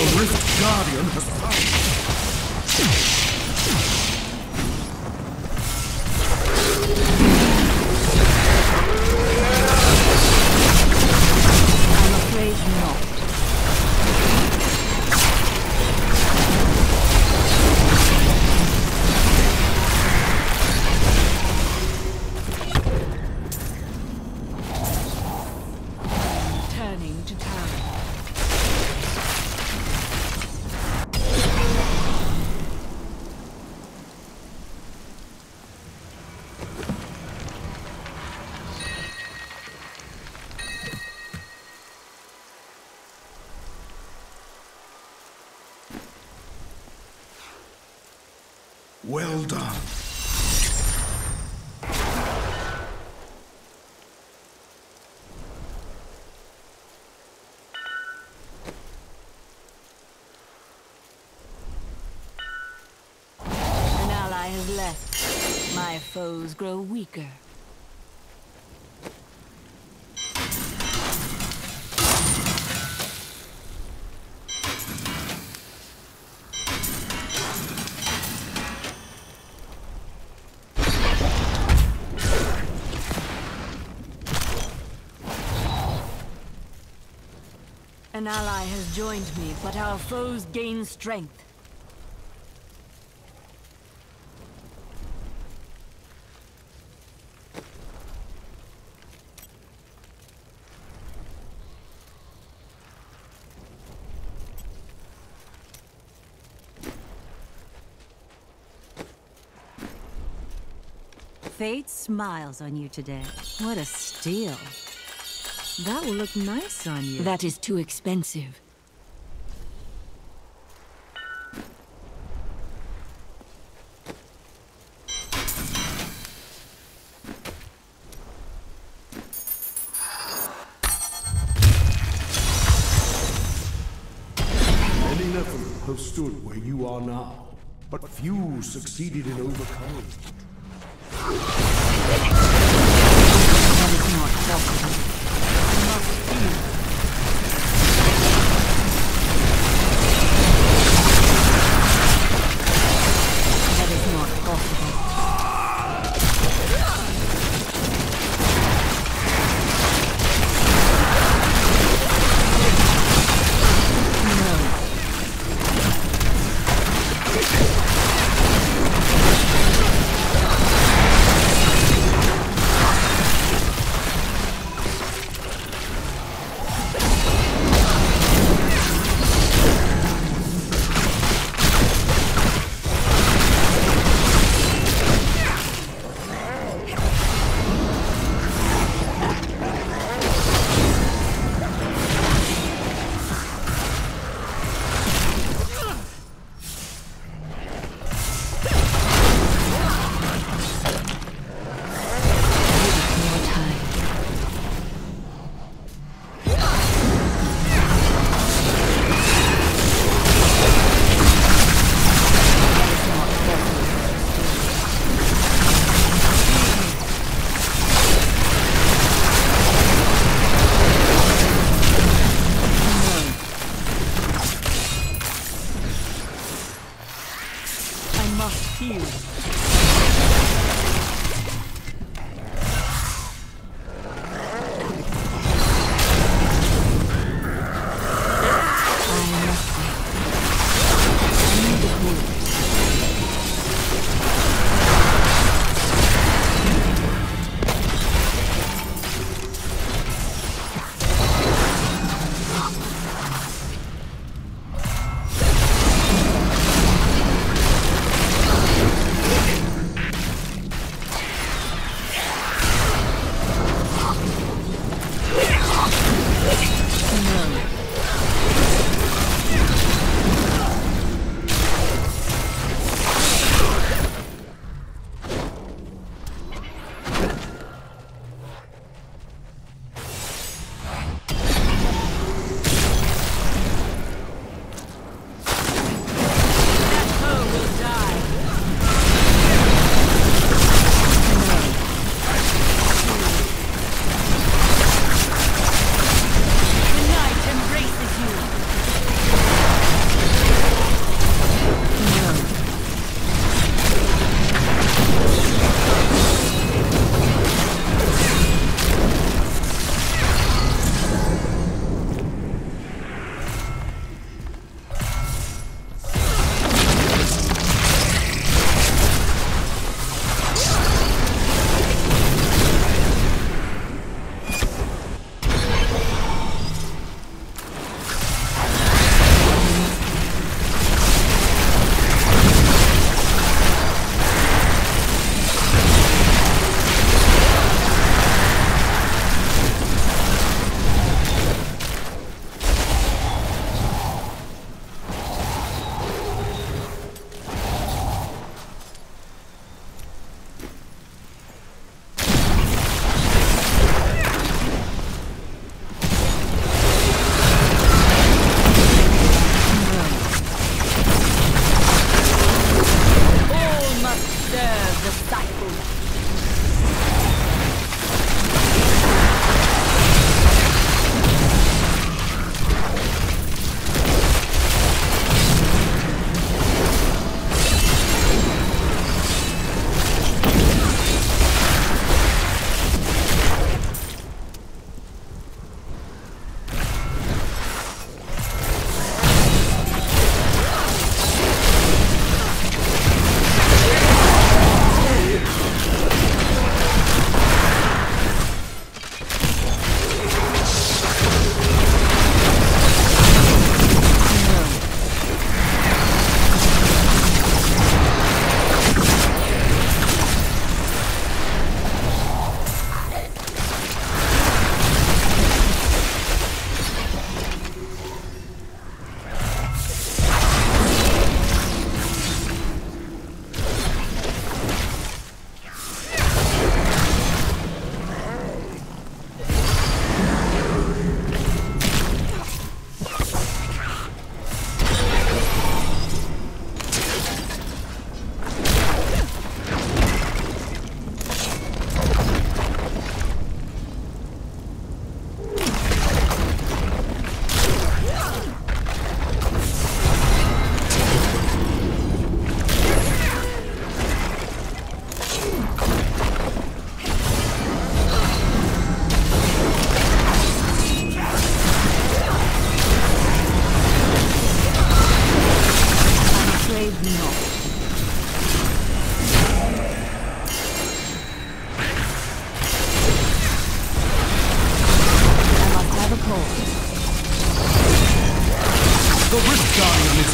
The Rift Guardian has found. Well done. An ally is left. My foes grow weaker. Ally has joined me, but our foes gain strength. Fate smiles on you today. What a steal. That will look nice on you. That is too expensive. Many Nephilim have stood where you are now, but few succeeded in overcoming. That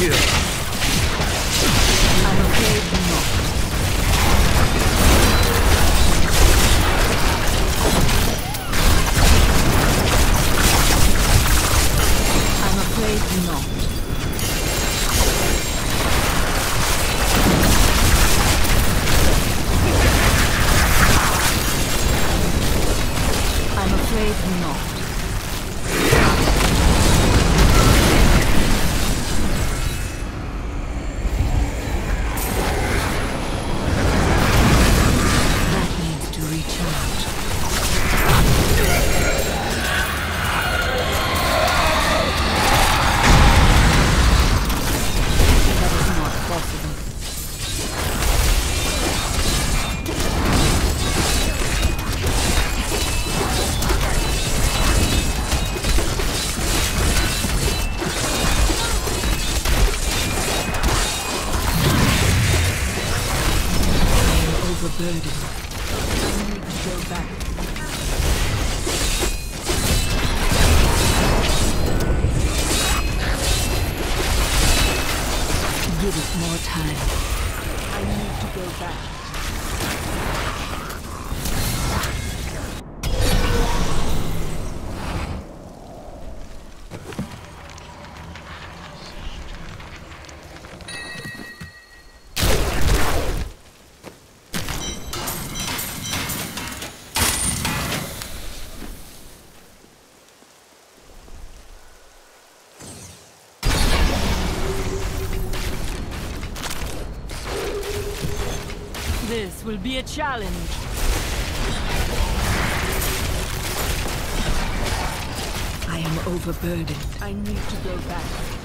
I'm afraid not. I'm afraid not. I'm afraid not. Overburdened. I need to go back. Give it more time. I need to go back. This will be a challenge. I am overburdened. I need to go back.